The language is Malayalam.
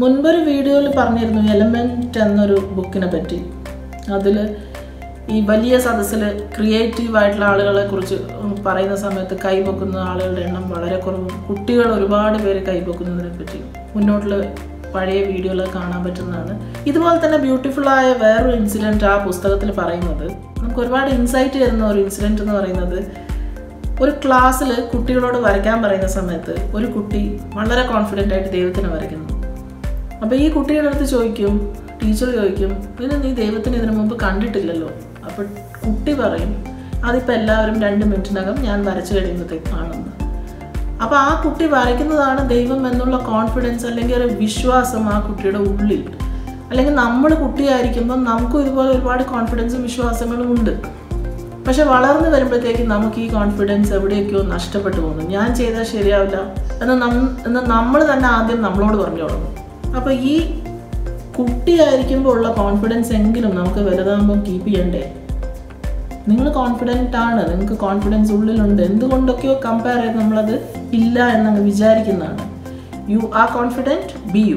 മുൻപൊരു വീഡിയോയിൽ പറഞ്ഞിരുന്നു എലമെന്റ് എന്നൊരു ബുക്കിനെ പറ്റി. അതിൽ ഈ വലിയ സദസ്സിൽ ക്രിയേറ്റീവ് ആയിട്ടുള്ള ആളുകളെ കുറിച്ച് പറയുന്ന സമയത്ത് കൈപൊക്കുന്ന ആളുകളുടെ എണ്ണം വളരെ കുറവും കുട്ടികൾ ഒരുപാട് പേര് കൈപൊക്കുന്നതിനെ പറ്റി. മുന്നോട്ടുള്ള പഴയ വീഡിയോയിൽ കാണാൻ പറ്റുന്നതാണ്. ഇതുപോലെ തന്നെ ബ്യൂട്ടിഫുള്ളായ വേറൊരു ഇൻസിഡന്റ് ആ പുസ്തകത്തിൽ പറയുന്നത്. നമുക്ക് ഒരുപാട് ഇൻസൈറ്റ് തരുന്ന ഒരു ഇൻസിഡന്റ് എന്ന് പറയുന്നത് ഒരു ക്ലാസ്സിൽ കുട്ടികളോട് വരയ്ക്കാൻ പറയുന്ന സമയത്ത് ഒരു കുട്ടി വളരെ കോൺഫിഡന്റ് ആയിട്ട് ദൈവത്തിനെ വരയ്ക്കുന്നു. അപ്പോൾ ഈ കുട്ടിയുടെ അടുത്ത് ചോദിക്കും ടീച്ചർ ചോദിക്കും പിന്നെ നീ ദൈവത്തിന് ഇതിനു മുമ്പ് കണ്ടിട്ടില്ലല്ലോ. അപ്പോൾ കുട്ടി പറയും അതിപ്പോൾ എല്ലാവരും രണ്ട് മിനിറ്റിനകം ഞാൻ വരച്ചു കഴിയുമ്പോഴത്തേക്ക് കാണുന്നു. അപ്പോൾ ആ കുട്ടി വരയ്ക്കുന്നതാണ് ദൈവം എന്നുള്ള കോൺഫിഡൻസ് അല്ലെങ്കിൽ ഒരു വിശ്വാസം ആ കുട്ടിയുടെ ഉള്ളിൽ. അല്ലെങ്കിൽ നമ്മൾ കുട്ടിയായിരിക്കുമ്പോൾ നമുക്കും ഇതുപോലെ ഒരുപാട് കോൺഫിഡൻസും വിശ്വാസങ്ങളും ഉണ്ട്. പക്ഷെ വളർന്നു വരുമ്പോഴത്തേക്കും നമുക്ക് ഈ കോൺഫിഡൻസ് എവിടെയൊക്കെയോ നഷ്ടപ്പെട്ടു പോകുന്നു. ഞാൻ ചെയ്താൽ ശരിയാവില്ല എന്ന് നമ്മൾ തന്നെ ആദ്യം നമ്മളോട് പറഞ്ഞു തുടങ്ങും അപ്പോൾ ഈ കുട്ടിയായിരിക്കുമ്പോൾ ഉള്ള കോൺഫിഡൻസ് എങ്കിലും നമുക്ക് വലുതാകുമ്പോൾ കീപ്പ് ചെയ്യണ്ടേ? നിങ്ങൾ കോൺഫിഡന്റ് ആണ് നിങ്ങൾക്ക് കോൺഫിഡൻസ് ഉള്ളിലുണ്ട്. എന്തുകൊണ്ടൊക്കെയോ കമ്പയർ ചെയ്ത് നമ്മളത് ഇല്ല എന്നങ്ങ് വിചാരിക്കുന്നതാണ്. You are confident be you